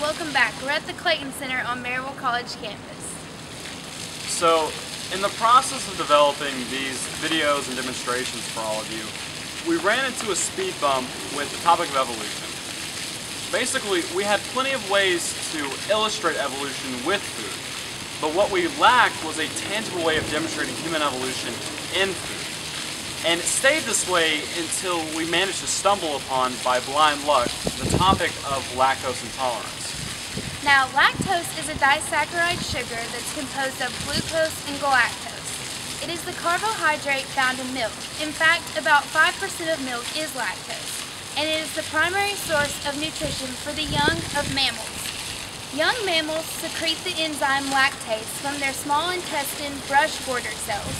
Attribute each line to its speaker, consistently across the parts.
Speaker 1: welcome back. We're at the Clayton Center on Maryville College campus.
Speaker 2: So, in the process of developing these videos and demonstrations for all of you, we ran into a speed bump with the topic of evolution. Basically, we had plenty of ways to illustrate evolution with food, but what we lacked was a tangible way of demonstrating human evolution in food. And it stayed this way until we managed to stumble upon, by blind luck, the topic of lactose intolerance.
Speaker 1: Now, lactose is a disaccharide sugar that's composed of glucose and galactose. It is the carbohydrate found in milk. In fact, about 5% of milk is lactose, and it is the primary source of nutrition for the young of mammals. Young mammals secrete the enzyme lactase from their small intestine brush border cells,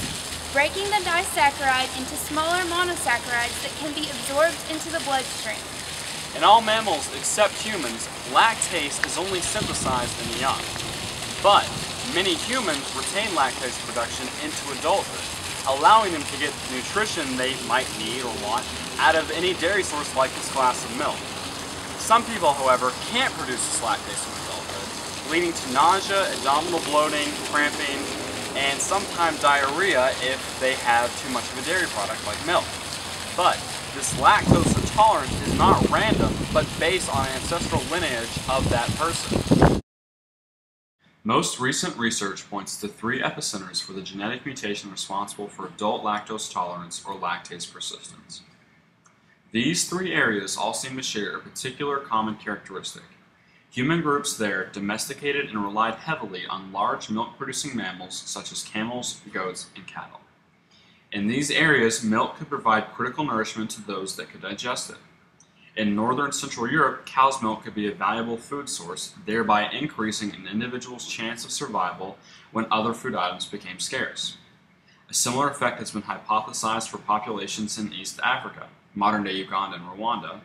Speaker 1: breaking the disaccharide into smaller monosaccharides that can be absorbed into the bloodstream.
Speaker 2: In all mammals except humans, lactase is only synthesized in the young. But many humans retain lactase production into adulthood, allowing them to get the nutrition they might need or want out of any dairy source like this glass of milk. Some people, however, can't produce this lactase in adulthood, leading to nausea, abdominal bloating, cramping, and sometimes diarrhea if they have too much of a dairy product like milk. But this lactose intolerance is not random, but based on ancestral lineage of that person. Most recent research points to three epicenters for the genetic mutation responsible for adult lactose tolerance or lactase persistence. These three areas all seem to share a particular common characteristic. Human groups there domesticated and relied heavily on large milk-producing mammals such as camels, goats, and cattle. In these areas, milk could provide critical nourishment to those that could digest it. In northern Central Europe, cow's milk could be a valuable food source, thereby increasing an individual's chance of survival when other food items became scarce. A similar effect has been hypothesized for populations in East Africa, modern-day Uganda and Rwanda,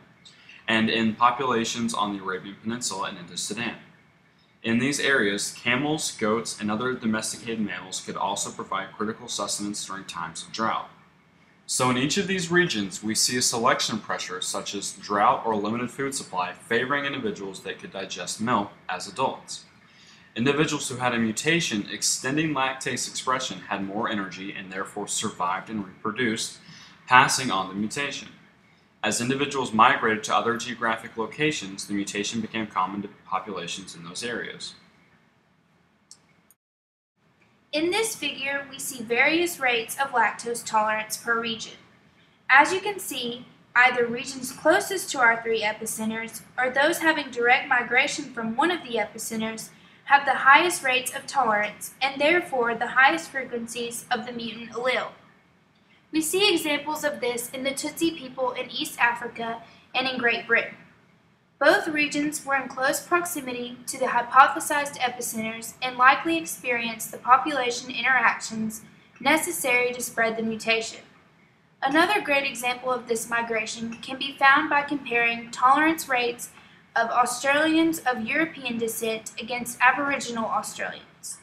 Speaker 2: and in populations on the Arabian Peninsula and into Sudan. In these areas, camels, goats, and other domesticated mammals could also provide critical sustenance during times of drought. So in each of these regions, we see a selection pressure such as drought or limited food supply favoring individuals that could digest milk as adults. Individuals who had a mutation extending lactase expression had more energy and therefore survived and reproduced, passing on the mutation. As individuals migrated to other geographic locations, the mutation became common to populations in those areas.
Speaker 1: In this figure, we see various rates of lactose tolerance per region. As you can see, either regions closest to our three epicenters or those having direct migration from one of the epicenters have the highest rates of tolerance and therefore the highest frequencies of the mutant allele. We see examples of this in the Tutsi people in East Africa and in Great Britain. Both regions were in close proximity to the hypothesized epicenters and likely experienced the population interactions necessary to spread the mutation. Another great example of this migration can be found by comparing tolerance rates of Australians of European descent against Aboriginal Australians.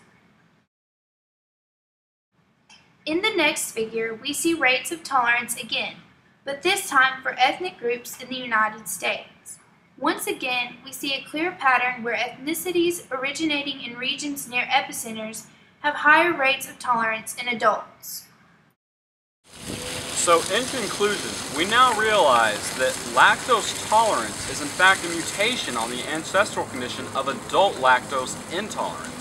Speaker 1: In the next figure, we see rates of tolerance again, but this time for ethnic groups in the United States. Once again, we see a clear pattern where ethnicities originating in regions near epicenters have higher rates of tolerance in adults.
Speaker 2: So in conclusion, we now realize that lactose tolerance is in fact a mutation on the ancestral condition of adult lactose intolerance.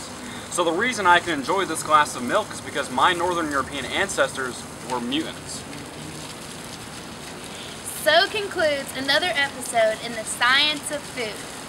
Speaker 2: So the reason I can enjoy this glass of milk is because my Northern European ancestors were mutants.
Speaker 1: So concludes another episode in the Science of Food.